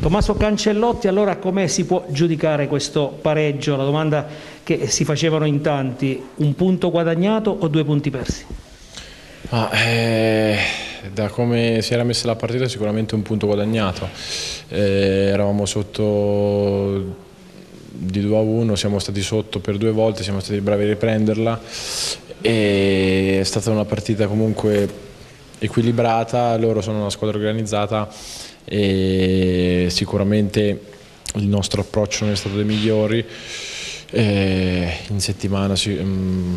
Tommaso Cancellotti, allora come si può giudicare questo pareggio? La domanda che si facevano in tanti, un punto guadagnato o due punti persi? Ah, eh, da come si era messa la partita sicuramente un punto guadagnato, eh, eravamo sotto di 2 a 1, siamo stati sotto per due volte, siamo stati bravi a riprenderla e è stata una partita comunque equilibrata, loro sono una squadra organizzata e sicuramente il nostro approccio non è stato dei migliori. E in settimana mm,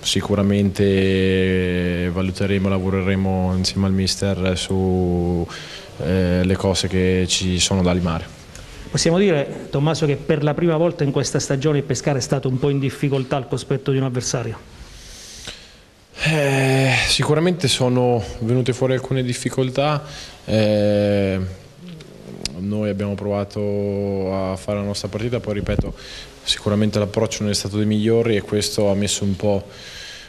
sicuramente valuteremo, lavoreremo insieme al mister sulle eh, cose che ci sono da limare. Possiamo dire, Tommaso, che per la prima volta in questa stagione il Pescara è stato un po' in difficoltà al cospetto di un avversario? Eh, sicuramente sono venute fuori alcune difficoltà. Eh, noi abbiamo provato a fare la nostra partita, poi ripeto, sicuramente l'approccio non è stato dei migliori e questo ha messo un po'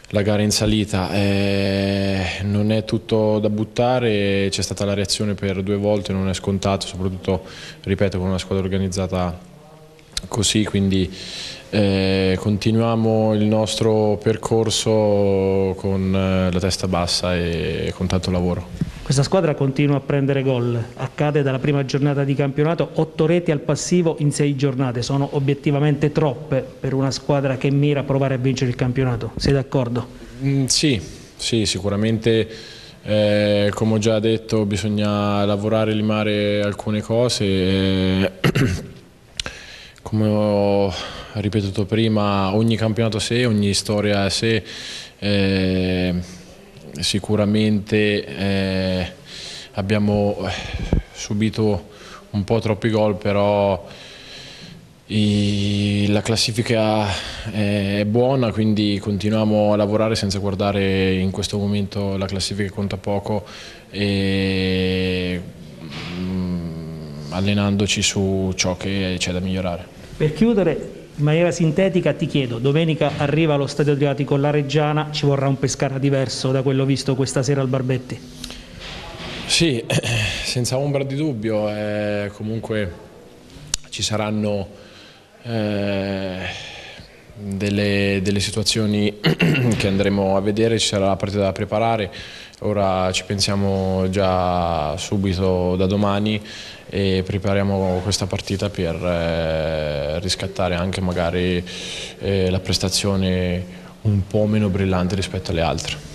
la gara in salita. Eh, non è tutto da buttare, c'è stata la reazione per due volte, non è scontato, soprattutto, ripeto, con una squadra organizzata così, quindi eh, continuiamo il nostro percorso con eh, la testa bassa e con tanto lavoro. Questa squadra continua a prendere gol, accade dalla prima giornata di campionato, otto reti al passivo in sei giornate, sono obiettivamente troppe per una squadra che mira a provare a vincere il campionato, sei d'accordo? Mm, sì, sì, sicuramente eh, come ho già detto bisogna lavorare e limare alcune cose, eh, come ho ripetuto prima ogni campionato a sé, ogni storia a sé. Eh, sicuramente eh, abbiamo eh, subito un po' troppi gol, però i, la classifica è buona, quindi continuiamo a lavorare senza guardare in questo momento la classifica che conta poco e mm, allenandoci su ciò che c'è da migliorare. Per chiudere, in maniera sintetica ti chiedo, domenica arriva allo Stadio Adriatico la Reggiana, ci vorrà un Pescara diverso da quello visto questa sera al Barbetti? Sì, senza ombra di dubbio, eh, comunque ci saranno eh, delle, delle situazioni che andremo a vedere, ci sarà la partita da preparare, ora ci pensiamo già subito da domani e prepariamo questa partita per eh, riscattare anche magari eh, la prestazione un po' meno brillante rispetto alle altre.